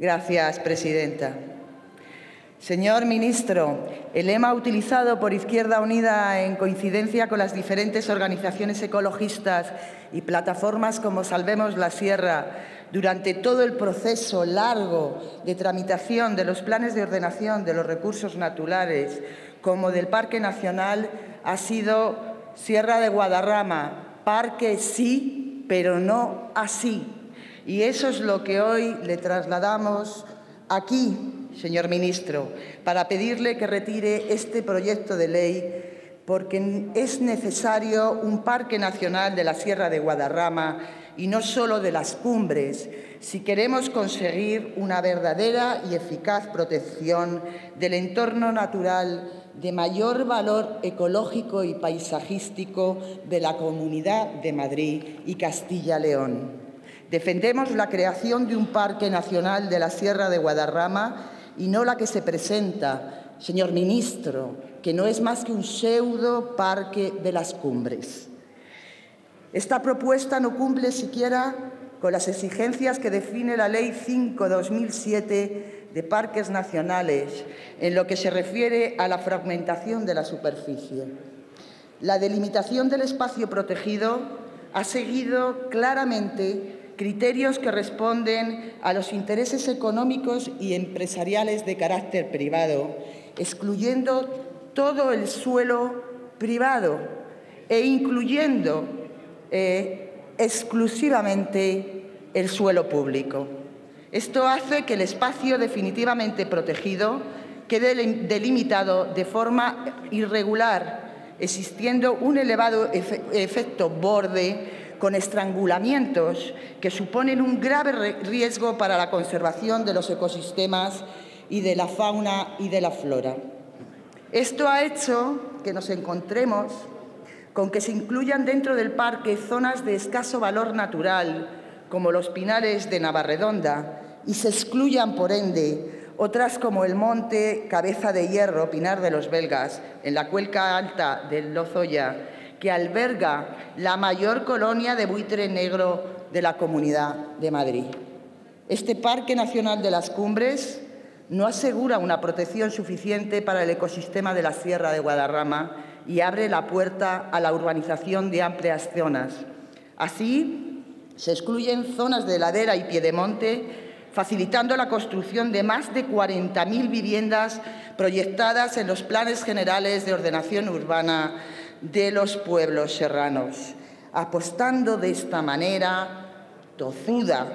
Gracias, presidenta. Señor ministro, el lema utilizado por Izquierda Unida en coincidencia con las diferentes organizaciones ecologistas y plataformas como Salvemos la Sierra durante todo el proceso largo de tramitación de los planes de ordenación de los recursos naturales como del Parque Nacional ha sido Sierra de Guadarrama, parque sí, pero no así. Y eso es lo que hoy le trasladamos aquí señor ministro, para pedirle que retire este proyecto de ley porque es necesario un parque nacional de la Sierra de Guadarrama y no solo de las cumbres, si queremos conseguir una verdadera y eficaz protección del entorno natural de mayor valor ecológico y paisajístico de la Comunidad de Madrid y Castilla-León. Defendemos la creación de un Parque Nacional de la Sierra de Guadarrama y no la que se presenta, señor ministro, que no es más que un pseudo parque de las cumbres. Esta propuesta no cumple siquiera con las exigencias que define la Ley 5-2007 de parques nacionales en lo que se refiere a la fragmentación de la superficie. La delimitación del espacio protegido ha seguido claramente criterios que responden a los intereses económicos y empresariales de carácter privado, excluyendo todo el suelo privado e incluyendo eh, exclusivamente el suelo público. Esto hace que el espacio definitivamente protegido quede delimitado de forma irregular, existiendo un elevado efecto borde con estrangulamientos que suponen un grave riesgo para la conservación de los ecosistemas y de la fauna y de la flora. Esto ha hecho que nos encontremos con que se incluyan dentro del parque zonas de escaso valor natural, como los pinares de Navarredonda, y se excluyan, por ende, otras como el monte Cabeza de Hierro, Pinar de los Belgas, en la cuenca alta del Lozoya, que alberga la mayor colonia de buitre negro de la Comunidad de Madrid. Este Parque Nacional de las Cumbres no asegura una protección suficiente para el ecosistema de la Sierra de Guadarrama y abre la puerta a la urbanización de amplias zonas. Así, se excluyen zonas de ladera y piedemonte, facilitando la construcción de más de 40.000 viviendas proyectadas en los planes generales de ordenación urbana de los pueblos serranos, apostando de esta manera tozuda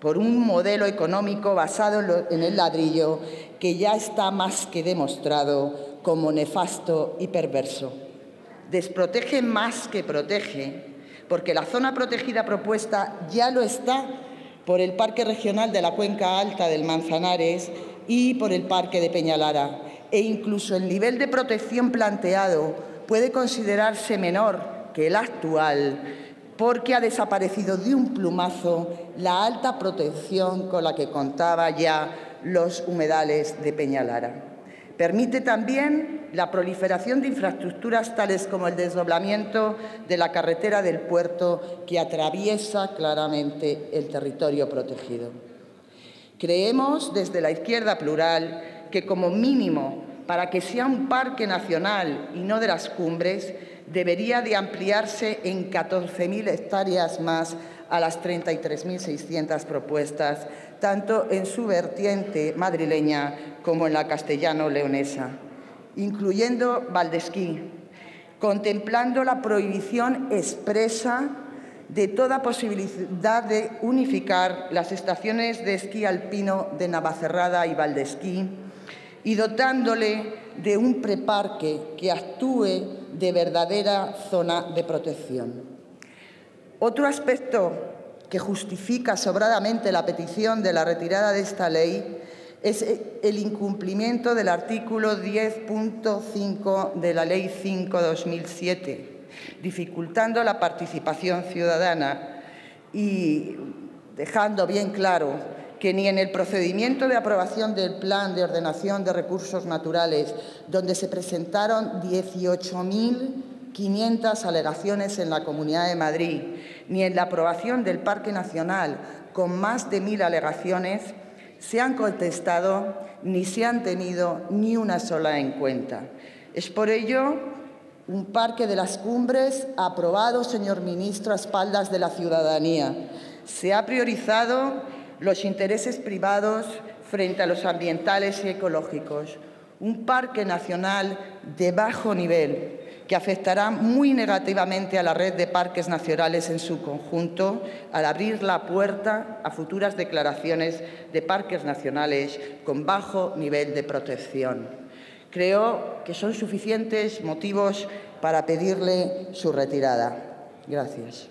por un modelo económico basado en el ladrillo que ya está más que demostrado como nefasto y perverso. Desprotege más que protege, porque la zona protegida propuesta ya lo está por el Parque Regional de la Cuenca Alta del Manzanares y por el Parque de Peñalara, e incluso el nivel de protección planteado puede considerarse menor que el actual porque ha desaparecido de un plumazo la alta protección con la que contaba ya los humedales de Peñalara. Permite también la proliferación de infraestructuras tales como el desdoblamiento de la carretera del puerto que atraviesa claramente el territorio protegido. Creemos desde la izquierda plural que como mínimo para que sea un parque nacional y no de las cumbres, debería de ampliarse en 14.000 hectáreas más a las 33.600 propuestas, tanto en su vertiente madrileña como en la castellano-leonesa, incluyendo Valdesquí, contemplando la prohibición expresa de toda posibilidad de unificar las estaciones de esquí alpino de Navacerrada y Valdesquí, y dotándole de un preparque que actúe de verdadera zona de protección. Otro aspecto que justifica sobradamente la petición de la retirada de esta ley es el incumplimiento del artículo 10.5 de la Ley 5-2007, dificultando la participación ciudadana y dejando bien claro que ni en el procedimiento de aprobación del Plan de Ordenación de Recursos Naturales, donde se presentaron 18.500 alegaciones en la Comunidad de Madrid, ni en la aprobación del Parque Nacional, con más de 1.000 alegaciones, se han contestado ni se han tenido ni una sola en cuenta. Es por ello un parque de las cumbres aprobado, señor ministro, a espaldas de la ciudadanía. Se ha priorizado los intereses privados frente a los ambientales y ecológicos. Un parque nacional de bajo nivel que afectará muy negativamente a la red de parques nacionales en su conjunto al abrir la puerta a futuras declaraciones de parques nacionales con bajo nivel de protección. Creo que son suficientes motivos para pedirle su retirada. Gracias.